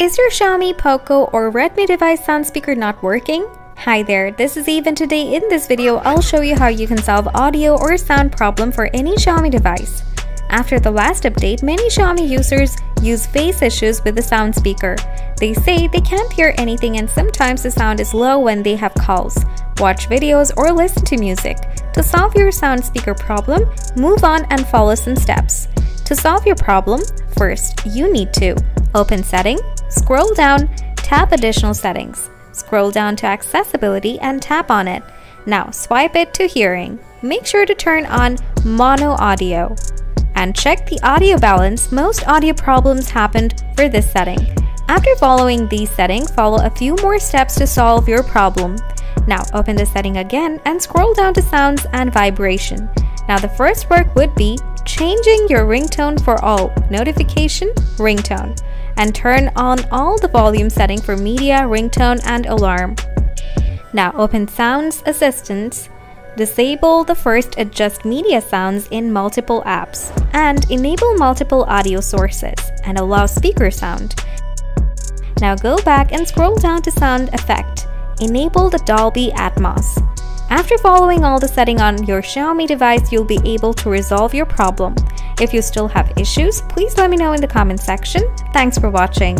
Is your Xiaomi, Poco, or Redmi device sound speaker not working? Hi there, this is Eve and today in this video I'll show you how you can solve audio or sound problem for any Xiaomi device. After the last update, many Xiaomi users use face issues with the sound speaker. They say they can't hear anything and sometimes the sound is low when they have calls, watch videos, or listen to music. To solve your sound speaker problem, move on and follow some steps. To solve your problem, first you need to open Setting, scroll down, tap Additional Settings, scroll down to Accessibility and tap on it. Now swipe it to Hearing. Make sure to turn on Mono Audio and check the audio balance, most audio problems happened for this setting. After following these settings, follow a few more steps to solve your problem. Now open the setting again and scroll down to sounds and vibration. Now the first work would be changing your ringtone for all notification ringtone and turn on all the volume setting for media, ringtone and alarm. Now open Sounds Assistance Disable the first adjust media sounds in multiple apps and enable multiple audio sources and allow speaker sound. Now go back and scroll down to sound effect. Enable the Dolby Atmos. After following all the setting on your Xiaomi device, you'll be able to resolve your problem. If you still have issues, please let me know in the comment section. Thanks for watching.